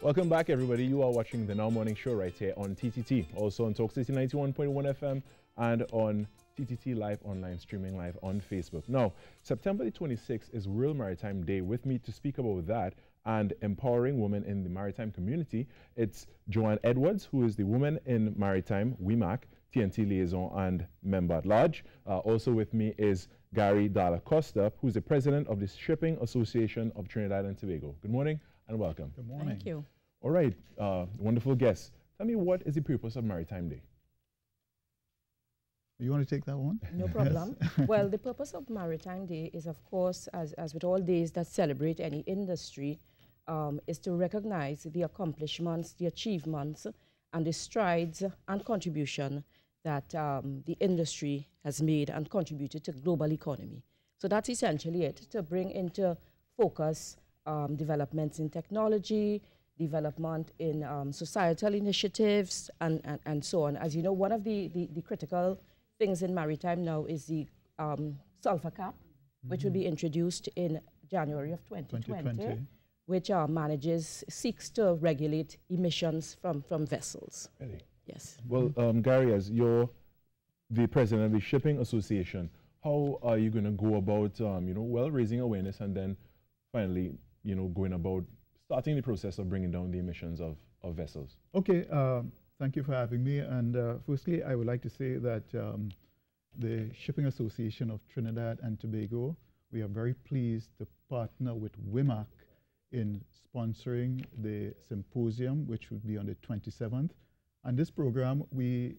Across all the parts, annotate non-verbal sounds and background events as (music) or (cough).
Welcome back, everybody. You are watching the Now Morning Show right here on TTT, also on Talk City 91.1 FM and on TTT Live Online, streaming live on Facebook. Now, September the 26th is World Maritime Day. With me to speak about that and empowering women in the maritime community, it's Joanne Edwards, who is the Woman in Maritime, WIMAC, TNT liaison and member at large. Uh, also with me is Gary Dalla Costa, who's the president of the Shipping Association of Trinidad and Tobago. Good morning and welcome. Good morning. Thank you. All right, uh, wonderful guests. Tell me what is the purpose of Maritime Day? You want to take that one? No (laughs) problem. (laughs) well, the purpose of Maritime Day is, of course, as, as with all days that celebrate any industry, um, is to recognize the accomplishments, the achievements, and the strides and contribution that um, the industry has made and contributed to global economy. So that's essentially it, to bring into focus um, developments in technology, development in um, societal initiatives, and, and, and so on. As you know, one of the, the, the critical things in maritime now is the um, sulfur cap, mm -hmm. which will be introduced in January of 2020, 2020. which uh, manages, seeks to regulate emissions from, from vessels. Really? Yes. Well, um, Gary, as you're the president of the Shipping Association, how are you going to go about, um, you know, well, raising awareness and then finally, you know, going about starting the process of bringing down the emissions of, of vessels? Okay, um, thank you for having me. And uh, firstly, I would like to say that um, the Shipping Association of Trinidad and Tobago, we are very pleased to partner with WIMAC in sponsoring the symposium, which would be on the 27th. And this program, we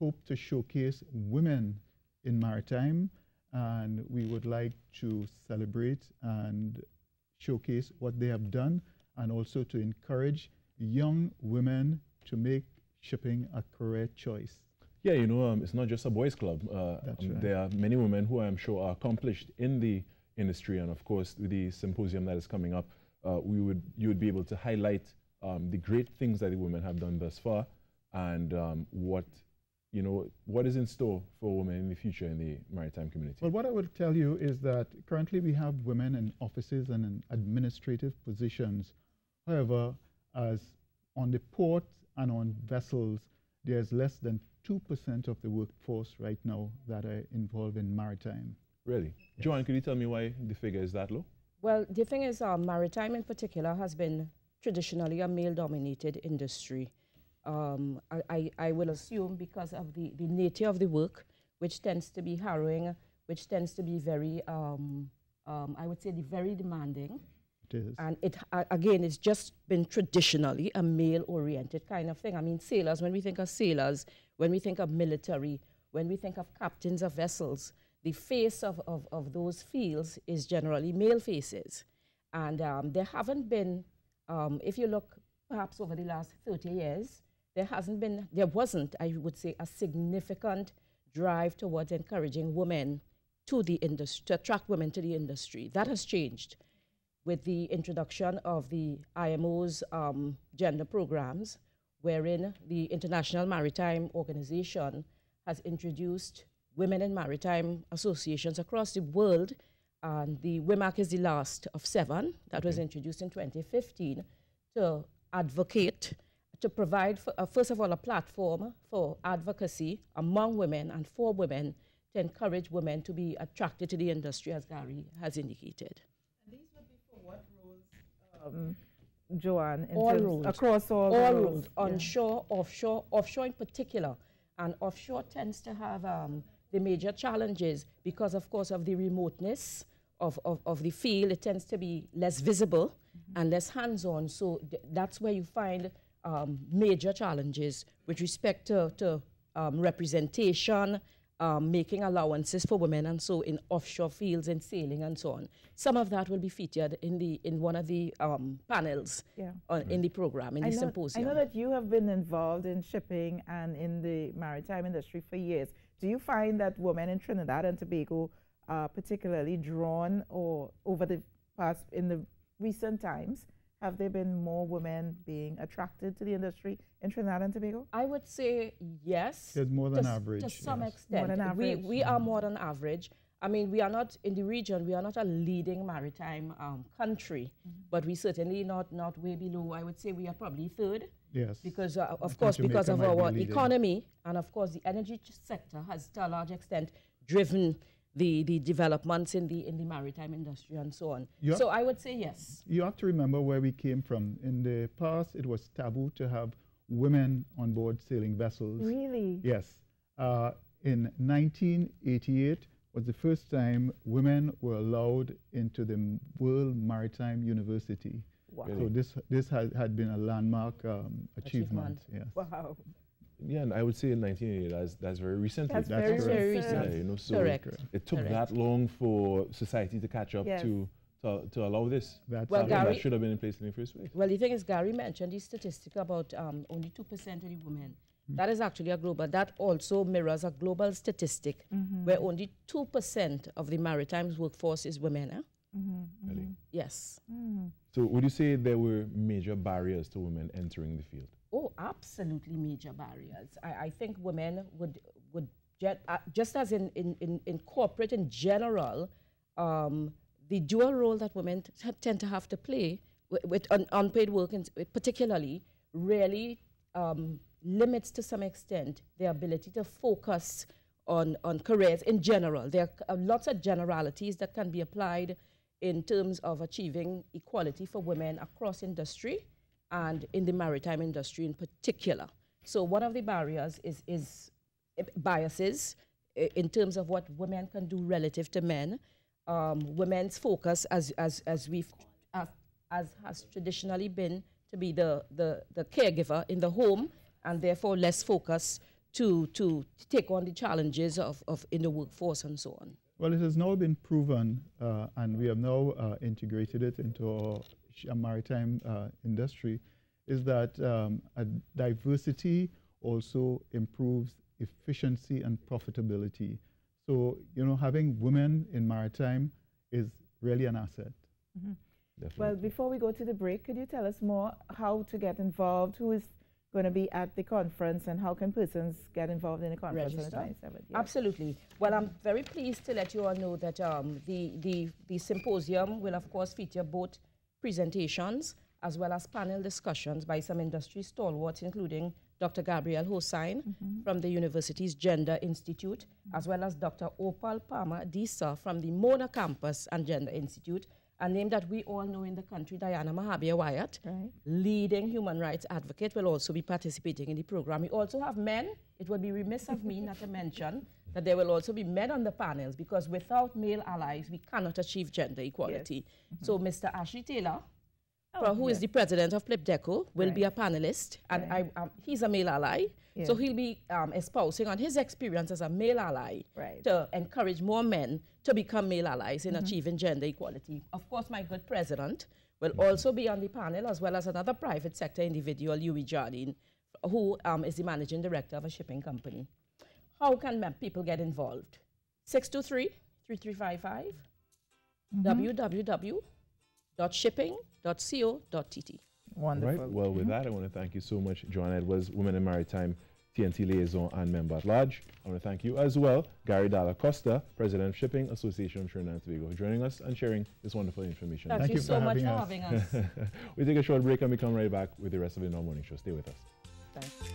hope to showcase women in maritime, and we would like to celebrate and showcase what they have done, and also to encourage young women to make shipping a career choice. Yeah, you know, um, it's not just a boys' club. Uh, um, right. There are many women who I'm sure are accomplished in the industry, and of course, with the symposium that is coming up, uh, we would you would be able to highlight um, the great things that the women have done thus far, and um, what you know what is in store for women in the future in the maritime community. Well, what I would tell you is that currently we have women in offices and in administrative positions. However, as on the port and on vessels, there's less than 2% of the workforce right now that are involved in maritime. Really? Yes. Joanne, could you tell me why the figure is that low? Well, the thing is, um, maritime in particular has been traditionally a male-dominated industry. Um, I, I, I, will assume because of the, the nature of the work, which tends to be harrowing, which tends to be very, um, um I would say, very demanding. It is. And it, uh, again, it's just been traditionally a male-oriented kind of thing. I mean, sailors, when we think of sailors, when we think of military, when we think of captains of vessels, the face of, of, of those fields is generally male faces. And um, there haven't been, um, if you look perhaps over the last 30 years, there hasn't been, there wasn't, I would say, a significant drive towards encouraging women to the industry, to attract women to the industry. That has changed with the introduction of the IMO's um, gender programs, wherein the International Maritime Organization has introduced women in maritime associations across the world. And the WIMAC is the last of seven that okay. was introduced in 2015 to advocate, to provide, for, uh, first of all, a platform for advocacy among women and for women to encourage women to be attracted to the industry, as Gary has indicated And these would be for what roles, um, Joanne, all roles. across all, all roles. roles, onshore, yeah. offshore, offshore in particular. And offshore tends to have um, the major challenges because, of course, of the remoteness of, of, of the field. It tends to be less visible mm -hmm. and less hands-on. So that's where you find um, major challenges with respect to, to um, representation, um, making allowances for women and so in offshore fields and sailing and so on. Some of that will be featured in the in one of the um, panels yeah. on, in the program, in I the know, symposium. I know that you have been involved in shipping and in the maritime industry for years. Do you find that women in Trinidad and Tobago are particularly drawn or over the past in the recent times have there been more women being attracted to the industry in Trinidad and Tobago? I would say yes. It's more than to average. To some yes. extent. More than average. We, we are more than average. I mean, we are not in the region. We are not a leading maritime um, country, mm-hmm. but we certainly not not way below. I would say we are probably third. Yes. Because uh, of course, because of our be economy and of course the energy sector has to a large extent driven the, the developments in the in the maritime industry and so on. You so I would say yes. You have to remember where we came from. In the past, it was taboo to have women on board sailing vessels. Really? Yes. Uh, in 1988 was the first time women were allowed into the World Maritime University. Wow. So this this had, had been a landmark um, achievement. achievement. Yes. Wow. Yeah, and I would say in 1980, that's, that's very recent. That's, that's very, very recent. Yeah, you know, so correct. It took correct. that long for society to catch up yes. to, to, to allow this. That's well, Gary, that should have been in place in the first place. Well, the thing is, Gary mentioned the statistic about um, only 2% of the women. Mm. That is actually a global, that also mirrors a global statistic mm -hmm. where only 2% of the maritime workforce is women. Eh? Mm -hmm, really? Yes. Mm. So would you say there were major barriers to women entering the field? Oh, absolutely major barriers. I, I think women would would get, uh, just as in, in, in, in, corporate in general, um, the dual role that women tend to have to play with, un unpaid work, in, particularly, really um, limits to some extent their ability to focus on, on careers in general. There are lots of generalities that can be applied in terms of achieving equality for women across industry and in the maritime industry in particular. So one of the barriers is, is biases in terms of what women can do relative to men. Um, women's focus, as, as, as we've, as, as has traditionally been, to be the, the, the caregiver in the home and therefore less focus to, to take on the challenges of, of in the workforce and so on. Well, it has now been proven, uh, and we have now uh, integrated it into our maritime uh, industry is that um, diversity also improves efficiency and profitability. So, you know, having women in maritime is really an asset. Mm -hmm. Well, before we go to the break, could you tell us more how to get involved? Who is going to be at the conference and how can persons get involved in the conference Register. on the 27th? Absolutely. Well, I'm very pleased to let you all know that um, the, the, the symposium will, of course, feature both presentations as well as panel discussions by some industry stalwarts, including Dr. Gabrielle Hosein mm -hmm. from the university's Gender Institute, mm -hmm. as well as Dr. Opal Palmer Adisa from the Mona Campus and Gender Institute, a name that we all know in the country, Diana Mahabir Wyatt, right. leading human rights advocate, will also be participating in the program. We also have men. It would be remiss of me not to mention (laughs) that there will also be men on the panels because without male allies, we cannot achieve gender equality. Yes. Mm -hmm. So Mr. Ashley Taylor, oh, who yes. is the president of Plipdeco, will right. be a panelist, and right. I, um, he's a male ally. Yeah. So he'll be um, espousing on his experience as a male ally right. to encourage more men to become male allies in mm -hmm. achieving gender equality. Of course, my good president will also be on the panel, as well as another private sector individual, Yui Jardine, who um, is the managing director of a shipping company. How can people get involved? 623 3355 mm -hmm. www www.shipping.co.tt. Wonderful. Right. Well, with that, I want to thank you so much, Joan Edwards, Women in Maritime TNT Liaison and member at large. I want to thank you as well, Gary Dalla Costa, President of Shipping Association of Trinidad and Tobago, for joining us and sharing this wonderful information. Thank, thank you, you, so for much for having us. (laughs) we take a short break and we come right back with the rest of the Now Morning Show. Stay with us.